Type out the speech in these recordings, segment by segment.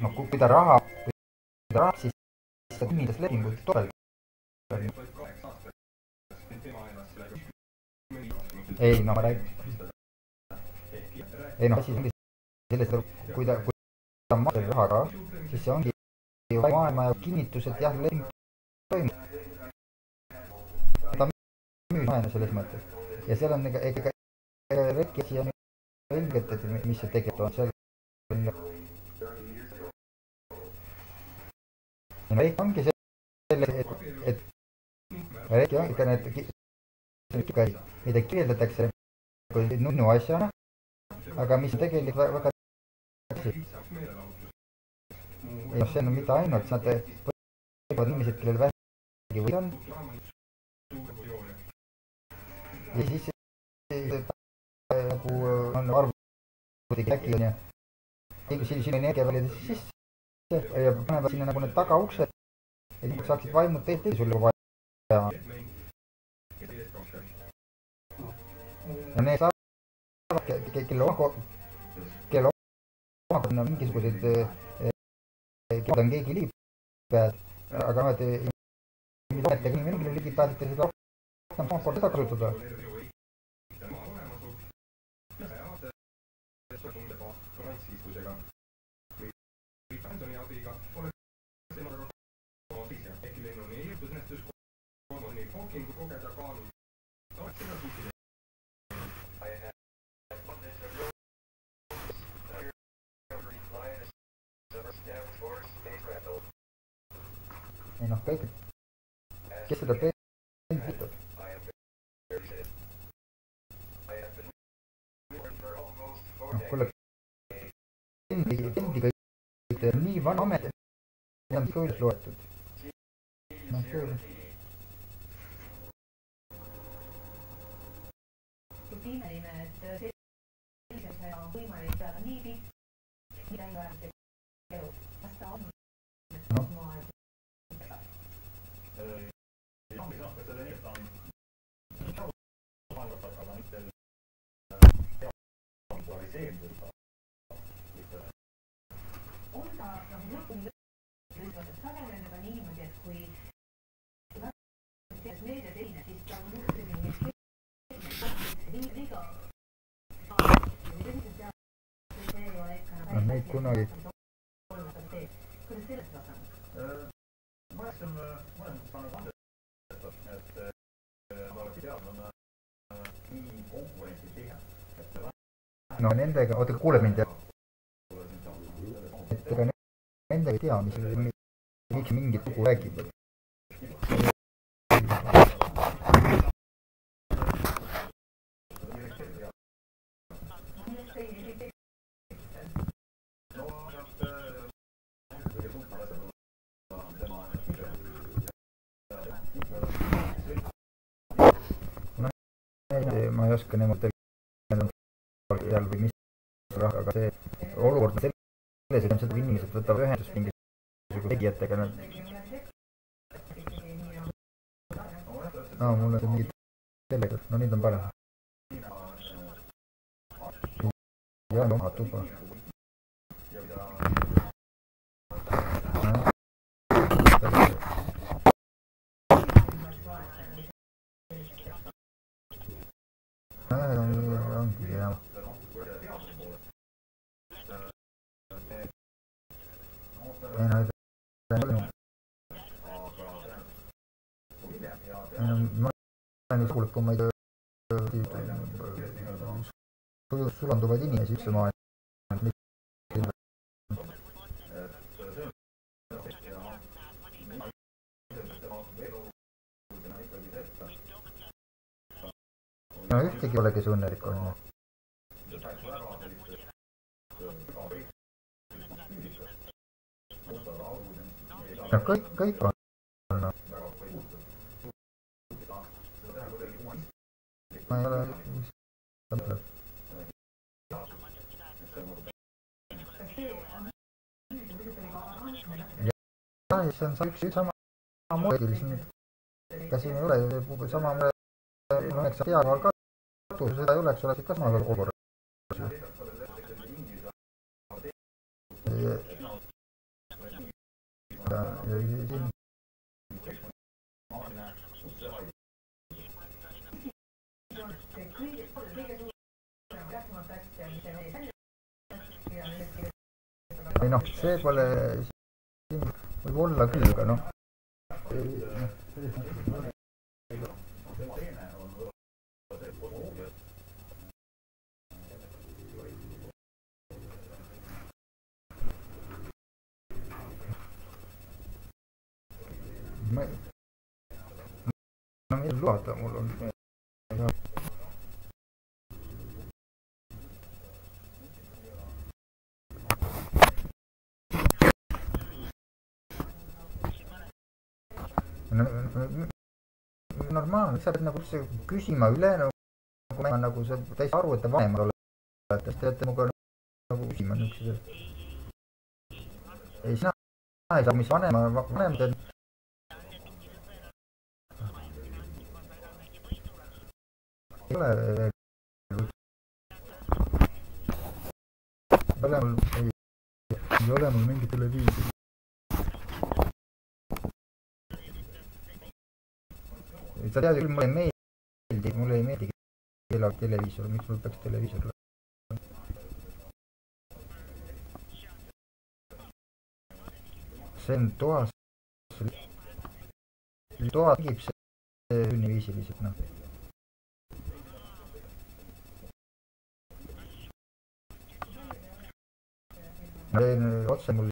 noh, kui ta raha, kui ta raha, siis ta kinnitas lepingut topelt. ei no ma räägin. ei noh, asi ongi selles, kui ta, kui ta maksab raha ka, siis see ongi ju maailma kinnitus, et jah, leping toimub. ta müüs maailma selles mõttes ja seal on ega, ega, ega Reki asi on selgelt, et mi- mis see tegelikult on, seal on Rek ongi selles, et, et Reki on ikka need, mida kirjeldatakse kui nunnu asjana, aga mis on tegelikult väga, ei noh, see on mitte ainult, nad võivad inimesed, kellel vähegi või on. ja siis nagu äh, on arvuti äkki onju, siis sinna energiaväljadesse sisse ja panevad sinna nagu need tagauksed, et nad saaksid vaimud teed sulle vaja. ja need saavad, kelle oma, kelle omakorda on mingisugused, keda on keegi ligipääs, aga noh, et mida ometi inimene, kellele ligi pääsete, seda rohkem omakorda seda kasutada. ei noh, kõik, kes seda peegeldab, noh kuule, endi, endiga on nii vana amet, on ikka üles loetud. noh, see kui imeline, et selliselt aja on võimalik saada nii pikk, nii täisväärtuslik elu. kas ta on Noh. maailm? on ta noh, lõpuni ütlevad, et sageli on aga niimoodi, et kui selles meedias esineb, siis ta on selline liiga, liiga. see ei ole ikka noh, neid kunagi, kuidas sellest saab? no nendega, oota, kuuled mind jah? et ega ne- nendega ei tea, mis, miks mingit lugu räägib. Ma ei oska niimoodi seal või mis, aga see olukord on selles, et seda, inimesed võtavad ühendust mingisuguse tegijatega, nad. aa, mul on mingi telekas, no nüüd on parem. ja oma tuba. Ongi hea. ei no see on ma olen üks kuulekumaid sulanduvaid inimesi üldse maailmas. No ühtegi ei ole, kes õnnelik on. no kõik, kõik on. ma ei ole, mis ta mõtleb. jah, see on üks, üks sama, samamoodi siin, ega siin ei ole sama, no eks sa tead ka, kui seda ei oleks, oleksid ka olukorras. ja millest kirjutada. ei noh, see pole, võib olla küll, aga noh. ma ei, no mida lubada, mul on no, no, normaalne, sa pead nagu üldse küsima üle nagu nagu sa täiesti aru, et te vanemad olete, siis te peate minuga nagu küsima niisugused. ei, sina ei saa, mis vanema, vanemad on. Ole ei ole mul, ei, ei ole mul mingit televiisorit. sa tead küll, mulle ei meeldi, mulle ei meeldi kella televiisor, miks mul peaks televiisor olema? see on toas, toa tegib see sunniviisiliselt, noh. Ma teen otse mul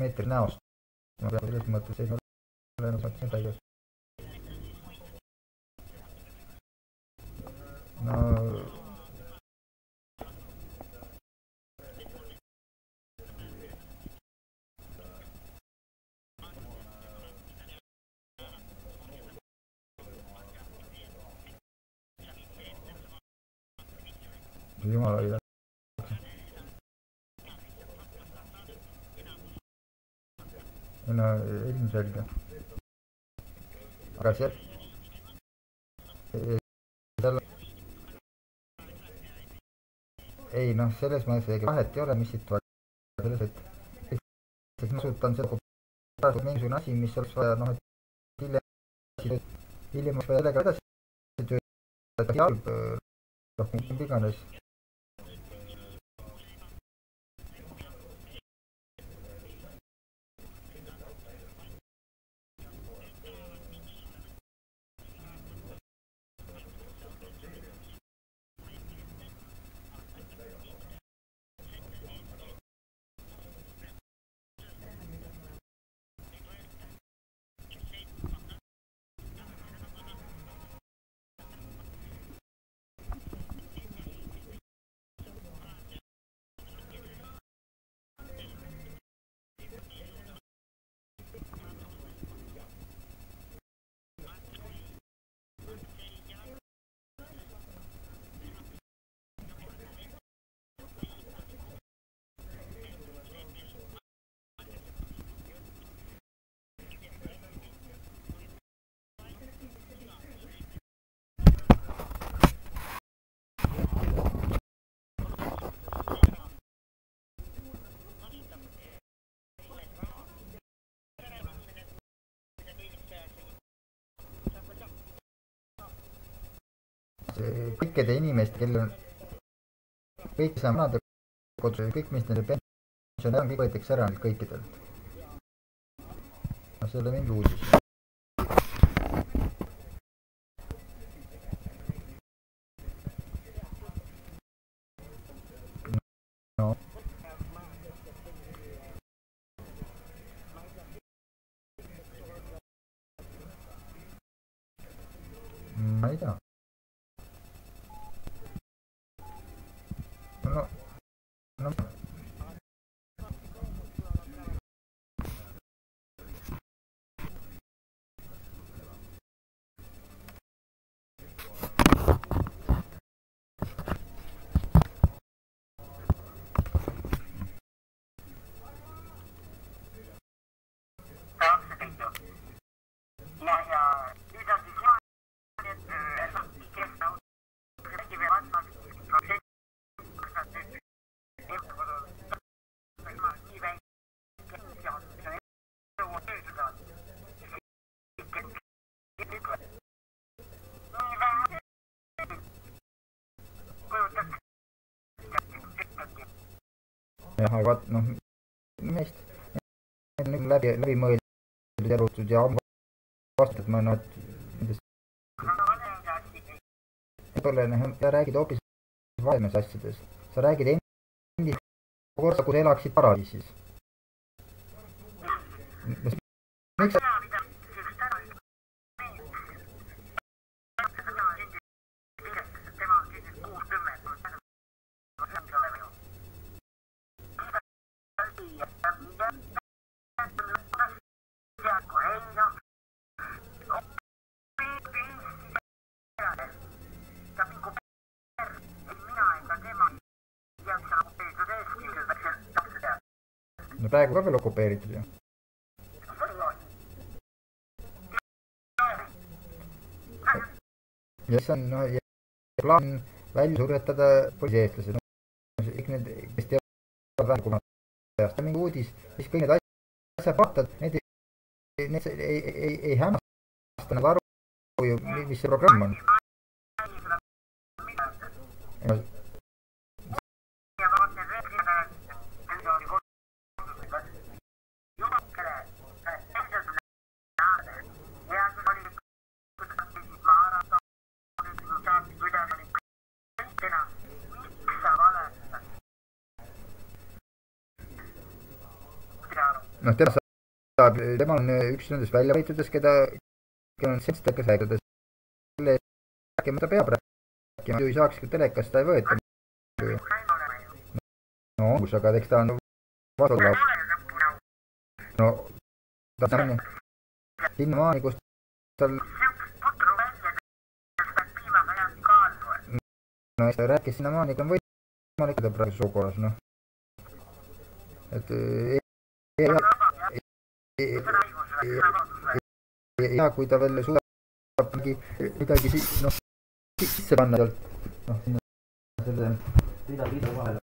meetri näost, ma pean selles mõttes ei ole nagu midagi no jumala üle. No ilmselge. aga see, seal ei noh, selles mõttes ega vahet ei ole, mis siit vaja, selles, et lihtsalt ma kasutan seda praegu mingisugune asi, mis oleks vaja, noh, et hiljem, hiljem oleks vaja sellega edasi töötada, halb, noh, mis iganes. Kõikide inimeste, kellel on kõik see vanade kodus, kõik, mis nende pension on, kõik võetakse ära neilt kõikidelt. no see ei ole mingi uudis. jah, aga vaat noh, meist, need on läbi, läbimõeldud ja arvutud ja ammu vastatud, ma noh, et nendest võib-olla noh, sa räägid hoopis vaeses asjadest, sa räägid endist korda, kus elaksid paradiisis. miks sa, no praegu ka veel okupeeritud ju. ja siis on noh, plaan välja suretada politseeestlased no,. kõik need, kes teavad vähem kuna ajast mingi uudis, siis kõik need asjad vaatad, need, need ei, ei, ei, ei hämmasta nagu aru ju, mis see programm on. noh, tema saab, tema on üks nendest väljavõitudest, keda, kellel on sentsitekas rääkida. selle eest rääkima ta peab rääkima, ju ei saaks, kui telekast ta ei võeta. no aga eks ta on vastuolus. no ta on sinnamaani, kus tal, no eks ta rääkis sinnamaani, kui on võimalik ta praeguses olukorras, noh. et eh, ja kui ta veel suudab mingi midagi noh sisse panna sealt noh sinna selle rida rida vahele.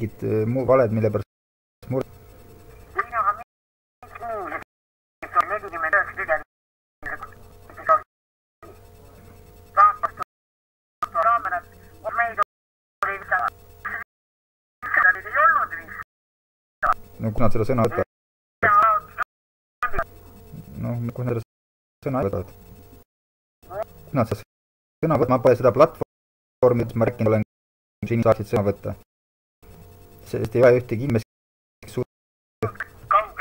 Mingid äh, muu valed, mille pärast mure, no kui nad seda sõna võtavad, noh, kui nad seda sõna võtavad. Nad seda sõna võtavad, ma pole seda platvormi, ma rääkinud olen, inimesed saaksid sõna võtta. Sest ei ole ühtegi inimest, suudab,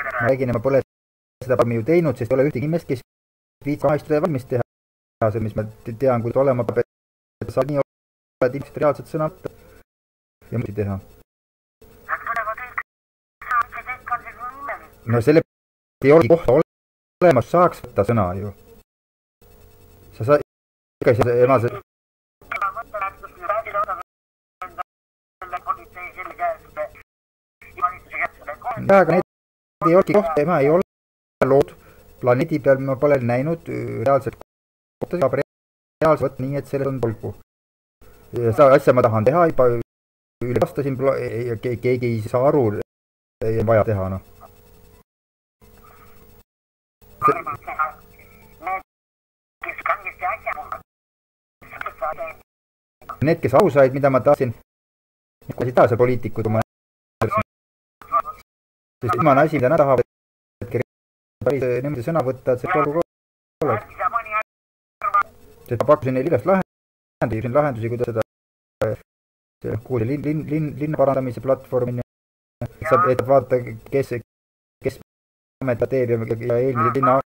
ma räägin, ma pole seda platvormi ju teinud, sest ei ole ühtegi inimest, kes viitsib maha istuda ja valmis teha. see, mis ma te- tean, kuidas olema peab, et saab nii et inimesed reaalselt sõna võtta ja muidugi teha. no selle ei olegi kohta olemas, saaks võtta sõna ju. sa sa-, ega sa ema aga need ei olegi kohta, ema ei ole loodud planeedi peal, ma pole näinud öö, reaalset kohta, saab reaalselt võtta nii, et selles on tolku. seda asja ma tahan teha juba üle vastasin, keegi ei saa aru, ei vaja teha noh. Need, kes aru said, mida ma tahtsin, taha see poliitikud oma sest viimane asi, mida nad tahavad, päris niimoodi sõna võtta, et see kogu oleks. sest ma pakkusin neile igast lahendusi, lahendusi, kuidas seda, kuhu see linn, linn, linn, linna parandamise platvorm on ju, et saab, et vaadata, kes, kes amet teeb ja, ja eelmised linna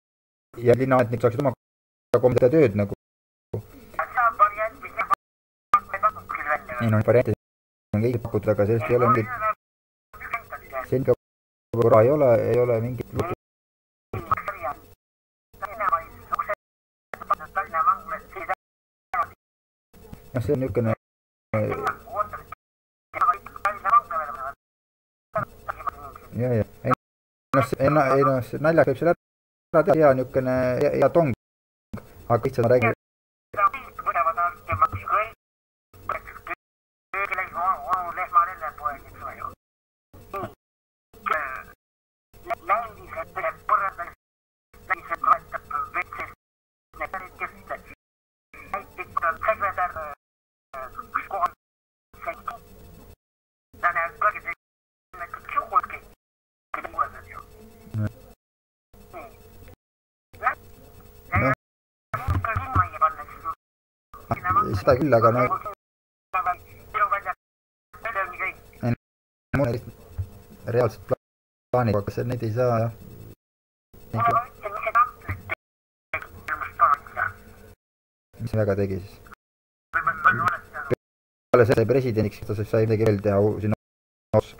ja linnaametnikud saaksid oma teha tööd nagu. ei noh, variante on kõigil pakutud, aga sellest ei ole mingit, korra ei ole, ei ole mingit lugu. noh, see on niisugune ja, ja, ei noh, ei noh, noh, see naljaga võib selle ära. Teha, hea niisugune, hea tong, aga lihtsalt ma räägin, seda küll, aga no mul on reaalsed pla- plaanid, aga see, neid ei saa jah. mis väga tegi siis? peale selle presidendiks, ta sai midagi veel teha sinna otsa.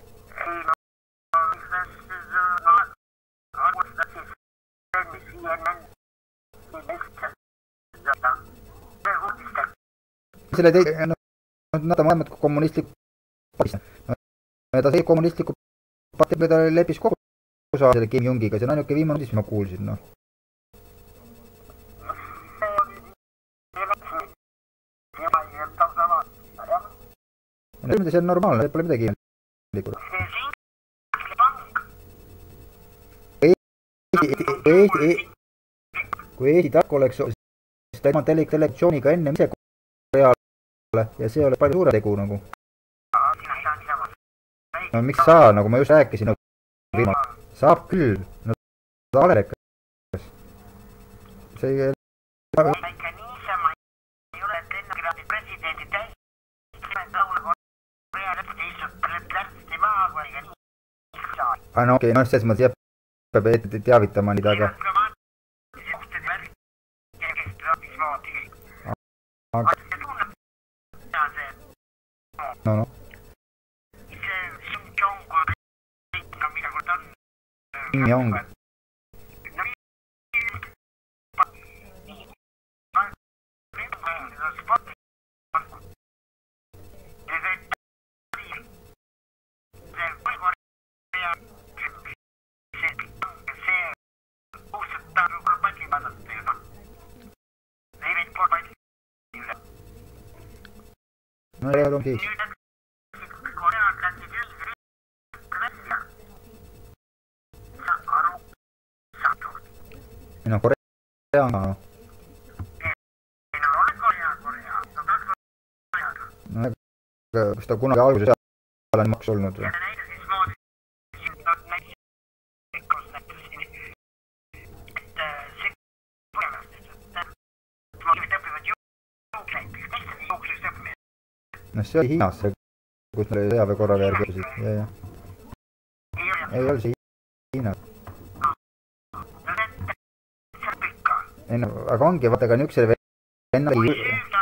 selle tegi, no nad on mõlemad kommunistlik ta tegi kommunistliku partei, ta leppis kokku saada selle Kim Jungiga, see on ainuke viimane uudis, mis ma kuulsin, noh. no see on normaalne, pole midagi imelikku. kui Eesti, kui Eesti tark oleks, siis tema tele-, televisiooniga ennem ise reaalne ja see oleks palju suurem tegu nagu. No miks saa, nagu ma just rääkisin no,, saab küll, no Alerekas. see ei väike niisama ei ole, et lennukiraadi presidendi täis, Lõuna-Korea lõpuks istub plärtsti maha, kui ikka nii saa. aa no okei okay,, noh, selles mõttes jah, peab teavitama neid, aga diplomaatilisi suhteid Kim Jong. no nii. nii. See põlevast, et ma nüüd õpivad juukseid, teistele juuksest õppimine. noh, see oli Hiinas, kus nad sõjaväe korra järgi õppisid, ja, ja ei ole, ei olnud see ei no aga ongi, vaata, aga niisugusele vennale tõusta.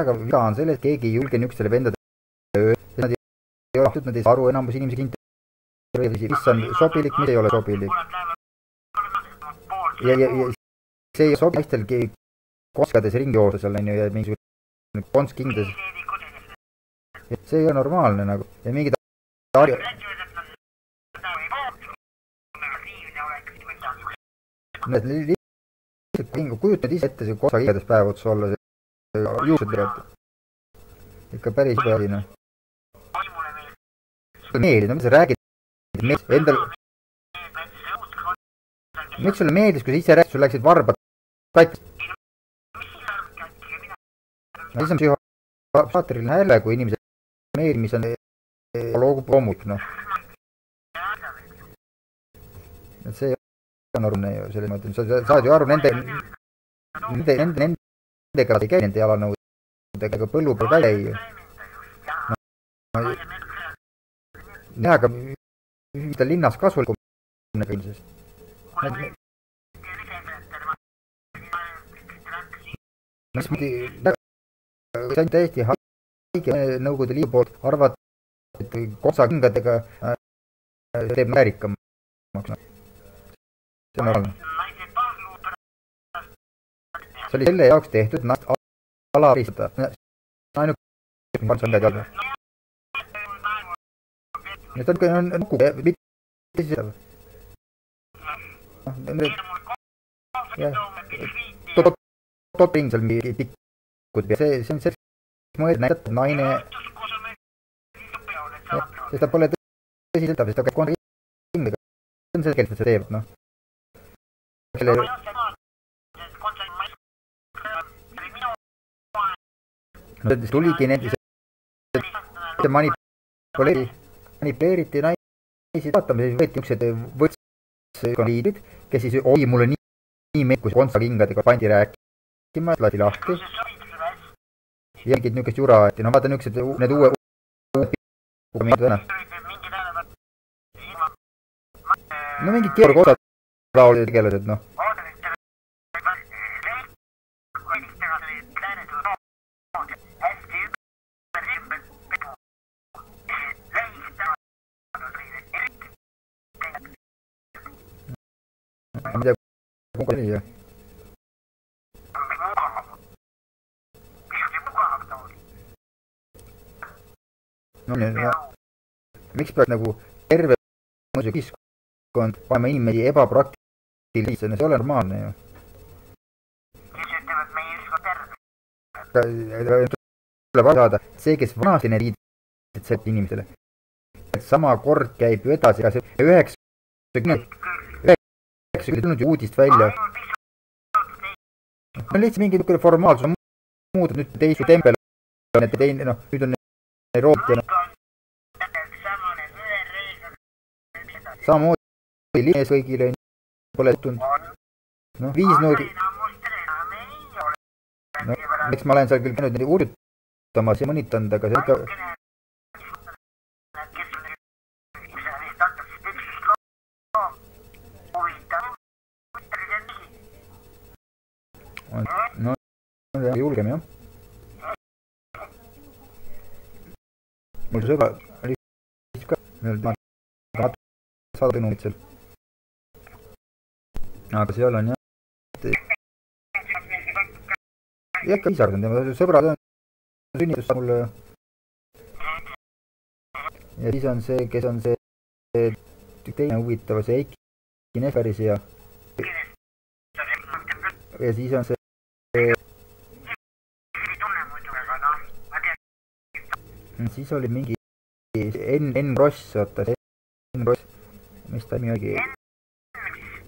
aga viga on selles, et keegi ei julge niisugustele vendadele nad ei ole, nad ei saa aru, enamus inimesi intervjueerisid, mis on sobilik, mis ei ole sobilik. ja, ja, ja see ei sobi naistel koskades ringi joosta seal onju ja mingisugune konts kindlas, see ei ole normaalne nagu ja mingid need li- lihtsalt mingi, kujutad ise ette see kosakigades päev otsa olla, see juuksed tegelikult. ikka päris asi noh. meeldib, no mis sa räägid, endal, miks sulle meeldis, kui sa ise rääkisid, sul läksid varbad katki? no siis on psühhiaatriline häire, kui inimese planeerimis on loogub loomulik, noh. et see ole normaalne ju selles mõttes, sa sa saad ju aru nende, nende, nende, nendega ei käi nende jalanõudega, aga põllu peal välja ei ju. jah, aga mis ta linnas kasulikum on ilmselt. mismoodi, see on täiesti haige Nõukogude Liidu poolt arvata, et kontsakingadega äh, teeb väärikamaks. see on normaalne. see oli selle jaoks tehtud, et ennast alaristada. ainuke, mis on teada. Need on, on nuku, mitte noh, jah, tot-, tot-, ring seal mingi tikkud ja see, see on see, mõelda näidata, et naine, sest ta pole tõsiselt, sest ta käib aeg ringiga. see on see, kes seda teeb, noh. selle, no ta tuligi nende, see manipuleeri-, manipuleeriti naisi vaatama, siis võeti niisugused võrdsliidrid, kes siis oli mulle nii, nii meeldib, kui kontsakingadega pandi rääkima, lasi lahti mingit niisugust jura aeti, no vaata niisugused, need uue, uue no mingid Otsad laulja tegelased, noh. ma ei tea, kuhu oli jah. No miks peaks nagu terve ühiskond panema inimesi ebapraktilisse, see ei ole normaalne ju. tuleb aru saada, see, kes vanasti need riided sätti inimesele, sama kord käib ju edasi, aga see üheksakümmend, üheksakümmend ei tulnud ju uudist välja. no lihtsalt mingi niisugune formaalsus on muutunud, nüüd teisi tempel on, et teine, noh, nüüd on Euroopa samamoodi linnas kõigile pole tutvunud. noh, viisnurk, no eks ma olen seal küll käinud hurjutamas ja mõnitanud, aga see ikka, no julgem jah. Mul sõbra oli ka, saada sõnumit seal. aga seal on jah, jah ikka isardanud ja sõbrad on sünnitus mulle. ja siis on see, kes on see teine huvitav, see Eiki Neferis ja ja siis on see siis oli mingi Enn, Enn Ross, oota, Enn Ross, mis ta nimi oligi?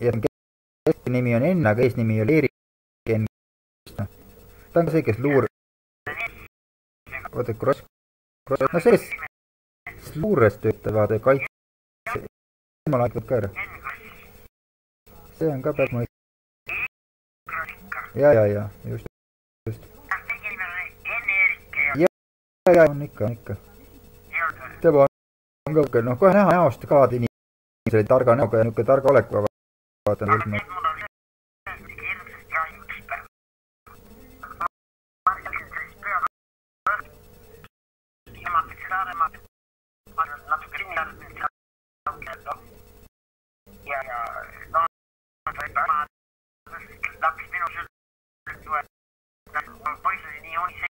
ja kesknimi on Enn, aga eesnimi oli Erik Enn. ta on ka see, kes luur, oota, Kross, Kross, no see, kes luures töötavad kaitse, jumal aitavad ka ära. see on ka päris mõistlik. ja, ja, ja just, just. ja, on ikka, on ikka. tema on ka, noh, kohe näha näost ka, et inimesel oli targa näoga ja niisugune targa olekuga, vaatan kõik noh. ja, ja noh, läks minu sülle, poiss oli nii unis,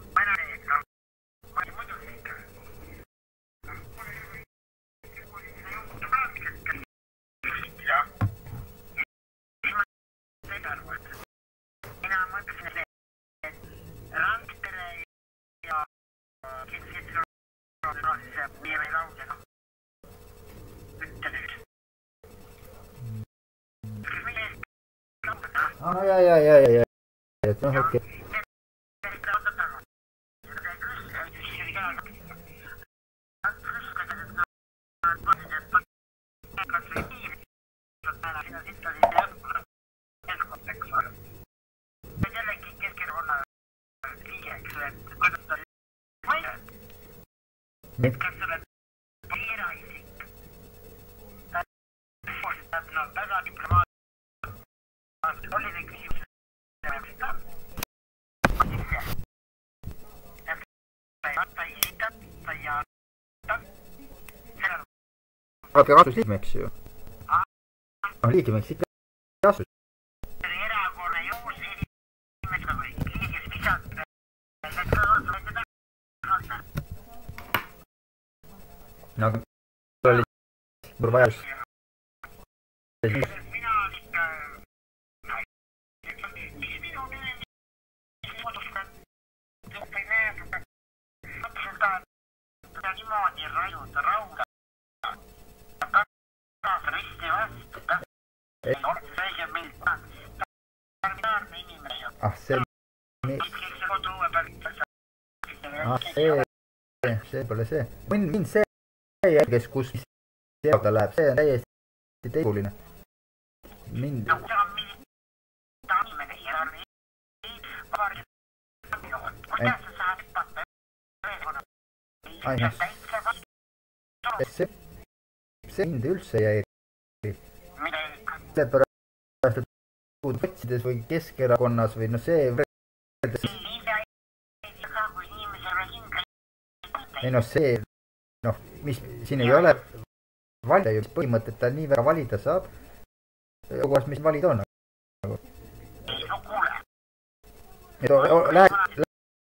see Piiri Laude, noh. ütle nüüd. kas meie eest lauda, noh. aa, no ja, ja, ja, ja, ja, et noh, okei okay.. jällegi Keskerakonna liige, eks ju, et kuidas ta nüüd, nii, kas sa oled eraisik? no väga diplomaatne. oli see küsimus, mis ta ei esita, ta ei anta. aga peab asus liikmeks ju. noh, liikmeks ikka asus. on erakonna juhus inimesega või keegi, kes visati. et ta on võetud ära. no aga mul oli suur vajadus. mina olen ikka. mis minu nimi, mis moodustab, et ei näe seda. mõtlesin ka, et teda niimoodi raiuda rauda. kaasa risti vastu, kas ei ole see õige mind. ta on väärne inimene ju. ah, see, kõik see kodu õue peal. ah, see, kes, kus, ta läheb, see on täiesti teistsugune. mind no, see noh. see, mind üldse ei häiri. sellepärast, et sotsides või Keskerakonnas või noh, see, kui hinge. ei noh, see, noh, mis siin ei ole valida ju põhimõtet, ta nii väga valida saab. kohas, mis valida on. kuule, et läheks,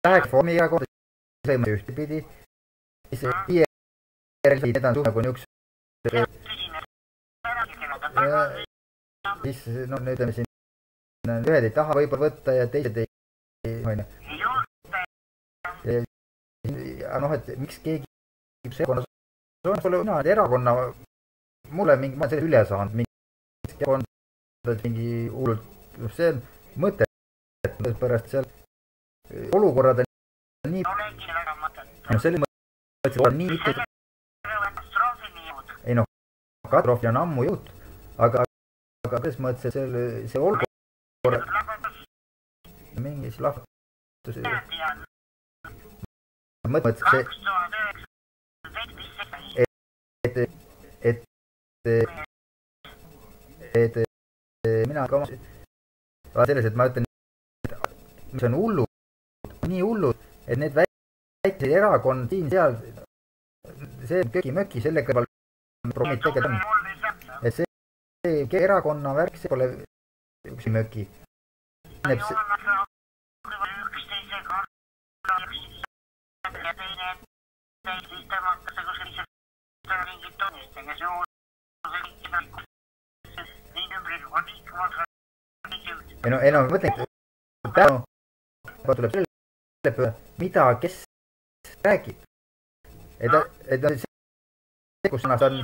läheks Reformierakonda, see mõte ühtepidi, siis IRL, need on nagu niisugused, tagasi. siis no ütleme siin, ühed ei taha võib-olla võtta ja teised ei, onju. aga noh, et miks keegi erakonnas on, pole mina erakonna, mulle mingi, ma olen sellest üle saanud, mingi erakond, mingi hullult, noh, see on mõte, pärast seal olukorrad on nii, no selles mõttes on nii mitte, ei noh, katastroofi on ammu jõutud, aga, aga selles mõttes, et selle, see olukord, lahvatas mingi siis lahvatus, mõttes, see, et, et, et, et mina ka oma, selles, et ma ütlen, mis on hullud, nii hullud, et need väikesed erakond siin-seal, see köki-möki selle kõrval probleemid tegelikult on, et see, see erakonna värk, see pole üks möki. üksteisega ja teine, siis tõmmatakse kuskil ei no, ei no ma mõtlen, et tänu tuleb selle peale, mida, kes räägib. et, et see, kus sõnas on,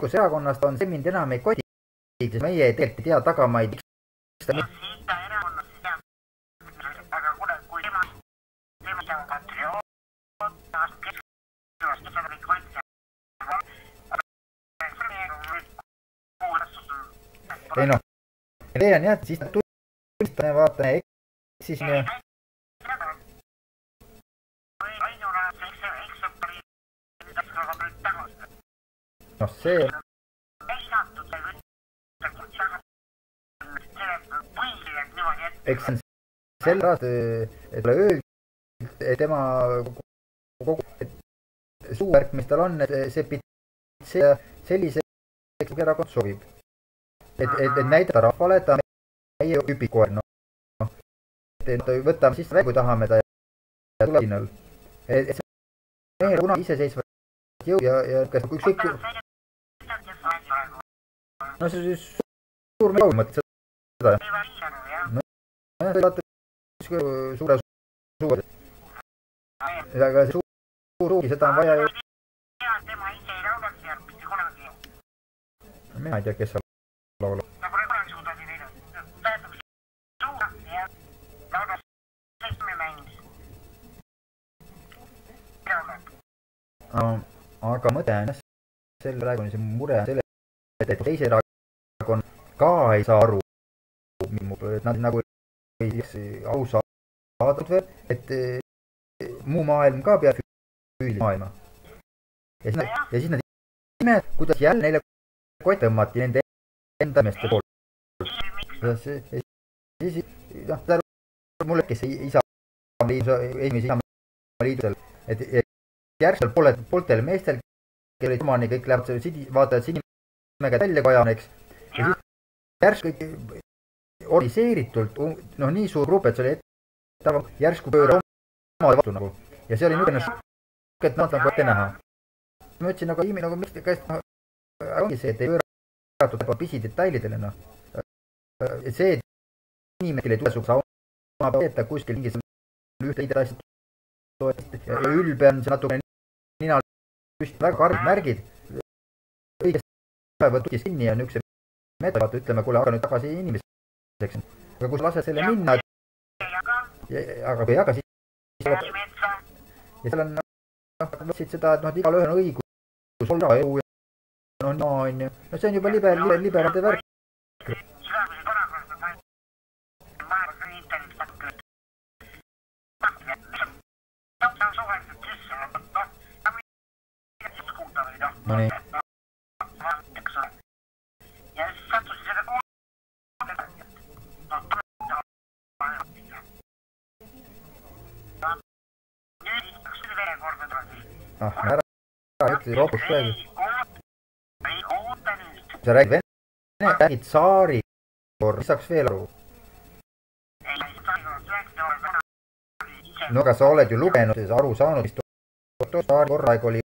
kus erakonnas ta on, see mind enam ei koti, sest meie tegelikult ei tea tagamaid, erakonnast aga kuule, kui tema, tema on patrioot, kes ei noh, leian jah, et siis tunnistame, vaatame, eksisime ja noh, see, eks see on sellepärast, et talle öeldi, tema kogu, suuvärk, mis tal on, see pidi, sellise erakond sobib. et, et, et näidata rahvale, et ta meie hüpikoer, noh. et, et võtame sisse välja, kui tahame ta ja tuleb hinnal. et, et see mehel kunagi iseseisvat jõudu ja, ja kas ükskõik, no see on siis suur meie mõttes, seda, nojah, te olete suure suure, aga see suur suur ruumi, seda on vaja ju, mina ei tea, kes seal laulab. aga mõte on jah, selle praegu on see mure selles, et teised erakonnad ka ei saa aru, nad nagu ei aru saadud veel, et eh, muu maailm ka peab füüsilise maailma. ja siis nad, ja siis nad imevad, kuidas jälle neile kott tõmmati nende enda meeste poolt. siis noh, ta mulle, kes liidus, eelmise Isamaa liidusel, et, järsku pooled, pooltel meestel, kellel omani kõik lähevad sidi, vaatavad Sinimäge välja kajama, eks. ja siis järsku organiseeritult, noh, nii suur grupp, et see oli ette, järsku pööra oma vastu nagu. ja see oli niisugune šokk, et nad nagu ette näha. ma ütlesin nagu Iimi nagu miks te käest, ongi see, et ei pööratud juba pisidetailidele, noh. see, et inimene, kellel ei tule su sauna peab veeta kuskil mingis ühte liidet asja toetust ülbe on see natukene nina püsti, väga karmid märgid. õigesti päeva tukis kinni ja niisuguse meta, vaata, ütleme, kuule, hakka nüüd tagasi inimeseks. aga kui sa lased selle minna, aga kui ei jaga, siis ja seal on, noh, võtsid seda, et noh, igalühel on õigus olla elu noh, no on ju, no see on juba libe-, libe-, liberaalide värk. igasugused paragrahvid on ainult. ma arvan, et internet pakub küll. ta on suheldud sisse, midagi kuulda või no nii, eks ole. ja siis sattusin selle kooli. nüüd istus selle verekordne tagasi. ah, ära, ära ütle ropust praegu. Sa räägid vene, räägid tsaari korra, saaks veel aru. no aga sa oled ju lugenud ja aru saanud, mis to- tsaari korra aeg oli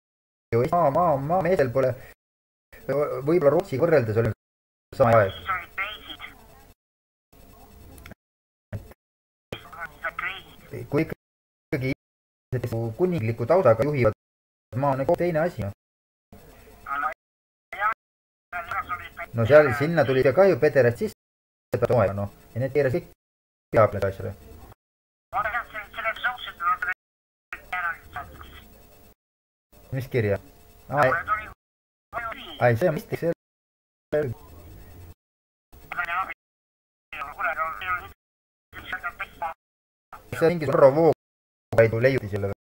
ju maa, maa, maa meestel pole, võib-olla Rootsiga võrreldes oli sama aeg. kui ikkagi kuningliku taustaga juhivad maa nagu teine asi. No seal, sinna tuli ka ju pederast sisse, noh, ja need keerasid kõik peab need asjale. mis kirja? ai, see on mõistlik, see see on mingi Zorro Voogaidu leiuti selle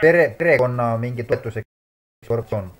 pere, perekonna mingi toetuseks korruptsioon.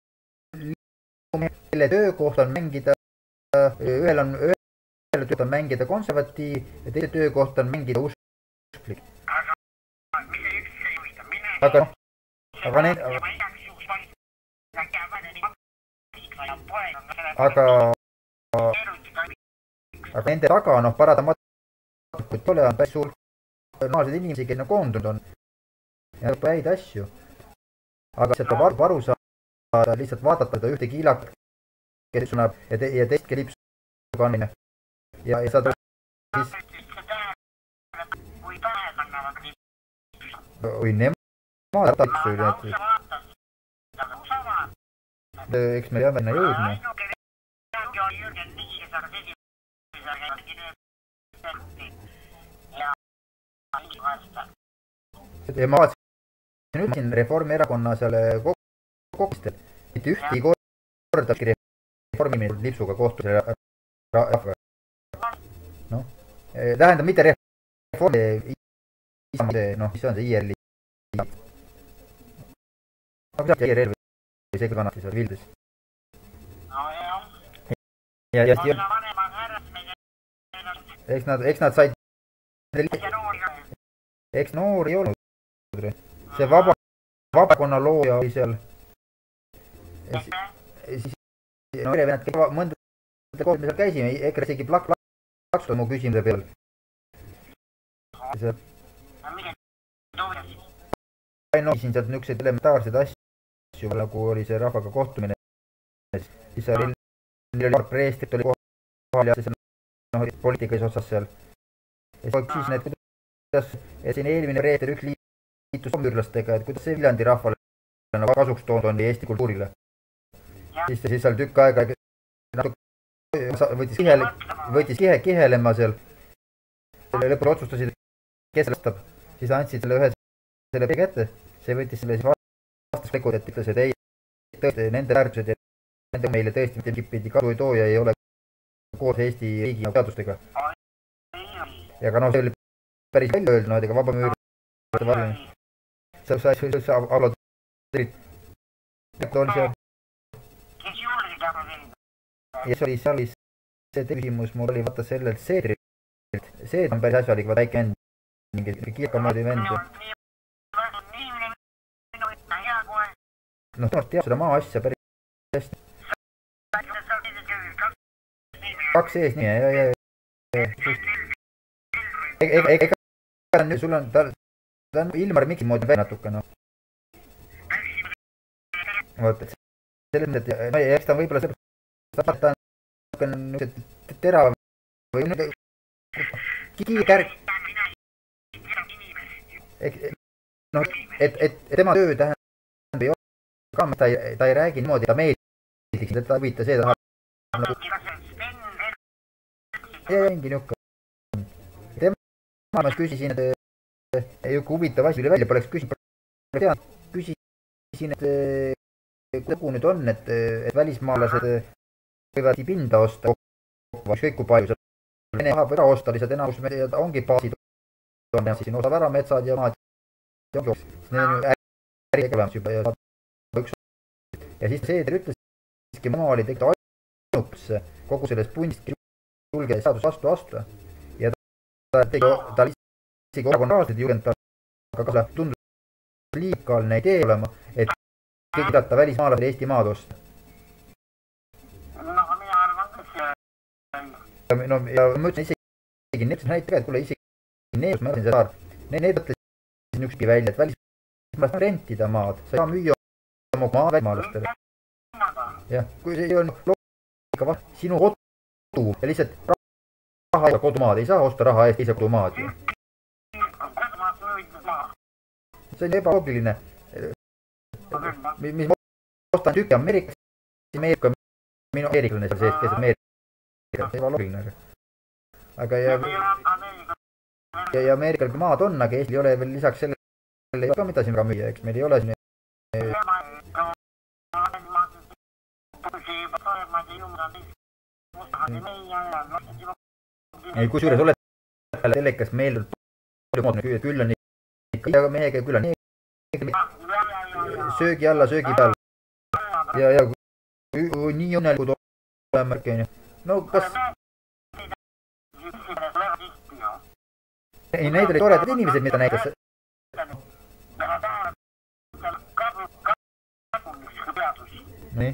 kelle töökoht on mängida, ühel on, ühel töökoht on mängida konservatiiv ja teise töökoht on mängida usklik. aga noh, aga need, aga, aga nende taga noh, paratamatult pole, on päris suur normaalseid inimesi, kes nagu koondunud on ja häid asju. aga lihtsalt peab aru, aru saada, lihtsalt vaadata seda ühte kiilakat, kes suunab ja, te, ja teist kelib kandmine ja, ja saad siis, või nemad taksu üle, eks me peame sinna jõudma. ja ma vaatasin, ütlesin Reformierakonna seal kokkustel, mitte ühtegi korda reformimine lipsuga kohtus ra- rahvaga. noh, tähendab mitte reform, noh, mis on see IRL-i. aga mis IRL või see kannatas seal Vildes. nojah, ja, ja, ja eks nad, eks nad said, eks noori ei olnud. see vaba, vabakonna looja oli seal. siis no perevennad, mõndade koos me seal käisime, EKRE isegi plak-, plaksutas mu küsimuse peal. no siin sealt niisuguseid elementaarseid asju nagu oli see rahvaga kohtumine. siis oli, neil oli paar preestrit oli kohal ja siis noh, poliitikas otsas seal. ja siis küsisin, et kuidas, et siin eelmine preester üks liitus soomürlastega, et kuidas see Viljandi rahvale nagu kasuks toonud on Eesti kultuurile. Siis siis seal tükk aega natuke võttis kihele, võttis kihe, kihelema seal. lõpul otsustasid, kes lastab, siis andsid selle ühe selle kätte, see võttis selle siis vastas lekut, et ütles, et ei, tõesti nende väärtused ja nende meile tõesti mitte mingit pidi kasu ei too ja ei ole koos Eesti riigi seadustega. ja ka noh, see oli päris välja öeldud, noh, et ega vaba müür seal sai, sai aplodeerida. oli seal kes julgeb aga veel. Ja see oli, seal oli see küsimus mul oli vaata sellelt Seedrilt. Seed on päris asjalik, vaata väike vend, mingi kiirka moodi vend. noh, temast teab seda maa asja päris hästi. kaks eesnime ja, ja, ja. ega, ega, ega sul on, ta, ta on Ilmar Miki moodi välja natuke noh. vot, et selles mõttes, et eks ta võib-olla sellepärast, ta on niisugune terav või kiirkärg. noh, et, et tema töö tähendab ei ole ka, ta ei, ta ei räägi niimoodi, ta meeldiks, teda ei huvita see, ta tahab nagu ja ongi niisugune. tema, ma küsisin, et niisugune huvitav asi tuli välja, poleks küsinud, poleks teadnud, küsisin, et kuhu nüüd on, et, et välismaalased võivad pinda osta, ükskõik kui palju seal Vene tahab ära osta, lihtsalt enamus ongi baasid, on siis siin osab ära metsad ja maad. Need on ju äri olemas juba ja üks. ja siis Seeder ütleski, maa oli tegelikult ainuks kogu sellest pundist julge seadus vastu astuda. ja ta tegi, ta isegi erakonnaalased ei julgenud aga ka tundus liigkaalne idee olema, et keelata välismaalasele Eesti maad osta. No ja ma ütlesin isegi, näitasid ka, et kuule isegi need, ma ütlesin seda, need, need mõtlesid niisugust välja, et välismaalast rentida maad, sa ei saa müüa oma maad välismaalastele. jah, kui see on loogika vastu, sinu kodu ja lihtsalt raha eest kodumaad, ei saa osta raha eest teise kodumaad ju. see on ebaloogiline. mis, ma ostan tüki Ameerikas, siis Ameerika, minu ameeriklane seal sees, kes Ameerika, ebaloogiline. aga ja, ja, ja Ameerikal maad on, aga Eestil ei ole veel lisaks sellele ei ole ka mida siin ka müüa, eks meil ei ole siin ei, kusjuures oled telekas meeldib palju küll on ikka mehega, küll on söögi alla, söögi peal. ja, ja nii õnnelikud oleme, onju. No kas. ei, need olid toredad inimesed, mida näitas. nii.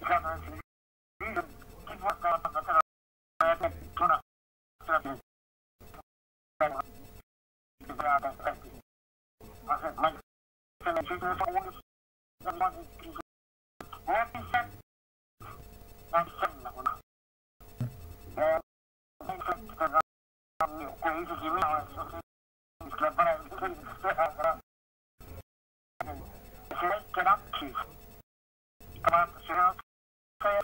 seal maal, mees on siis, mina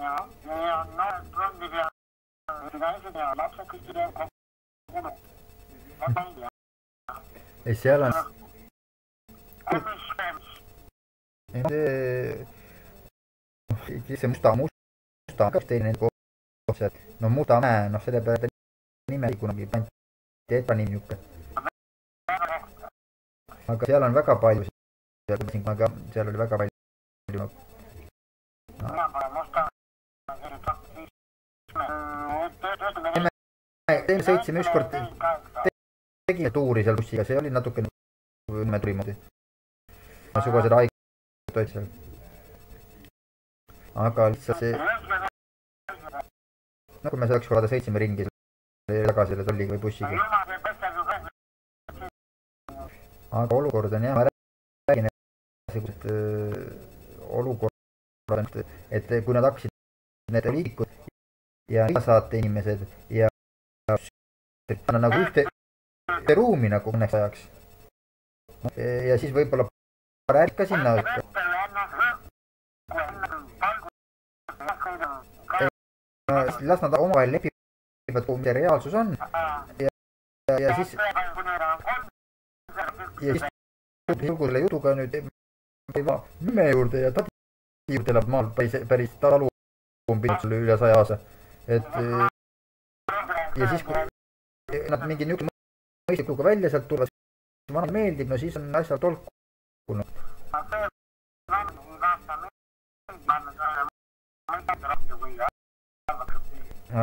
ja ja ja aga ei, ei no niisugune tore Ja, no, naised ja lapsed kõik teevad kokku. väga hea. ja seal on kuidas see, musta, musta, kas teine nende koos, et no Mustamäe, noh, selle peale ta nime kunagi pandi ette nimi niisugune. aga seal on väga palju, seal kunagi, seal oli väga palju. mina pole musta. Me sõitsime ükskord, tegime tuuri seal bussiga, see oli natukene üme tuli moodi. sugulased haiged olid seal. aga lihtsalt see, no kui me selleks korda sõitsime ringi tagasi selle tolliga või bussiga, aga olukord on jah, ma räägin, niisugused olukorrad, et kui nad hakkasid, need liikud ja saate inimesed ja panna nagu ühte, ühte ruumi nagu mõneks ajaks. ja siis võib-olla rääk ka sinna no las nad omavahel lepivad, kuhu see reaalsus on ja, ja, ja siis ja siis tulgu selle jutuga nüüd Nõmme juurde ja Tadi juurde elab maal päris, päris talu umbes üle saja aasta. et ja siis, kui nad mingi niisuguse mõistikuga välja sealt tulevad, siis vanale meeldib, no siis on asjal tolku.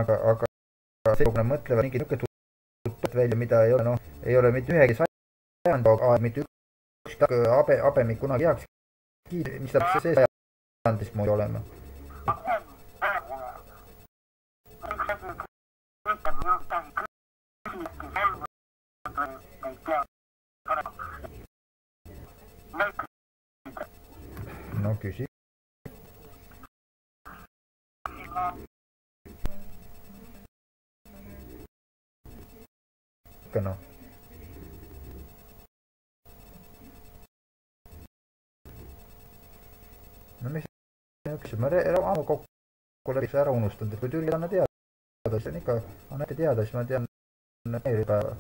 aga, aga see, kui nad mõtlevad mingi niisugune tutt välja, mida ei ole, noh, ei ole mitte ühegi sajandi aeg, mitte ükski habe, habemik kunagi heaks kiid-, mis saab see sajandist moodi olema. No küsi. ikka noh. no mis niisugused, ma ammu kokku läbi ära unustanud, et kui Türi anna teada, siis on ikka, annate teada, siis ma tean päeva.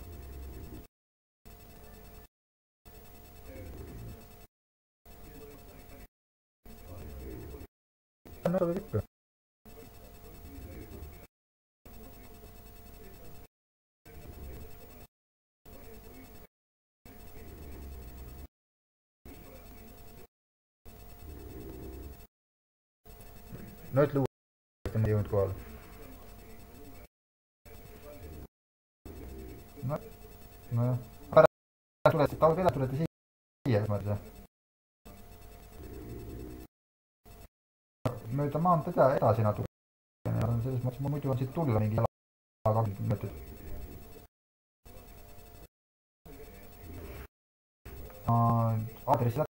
no sobib ikka. no ütle uuesti, ma ei jõudnud kohale. Nojah, pärast tulete, kella tulete siia, mõtle. mööda maanteed edasi natuke. selles mõttes mul muidu on siit tulla mingi jala kakskümmend minutit. aadressi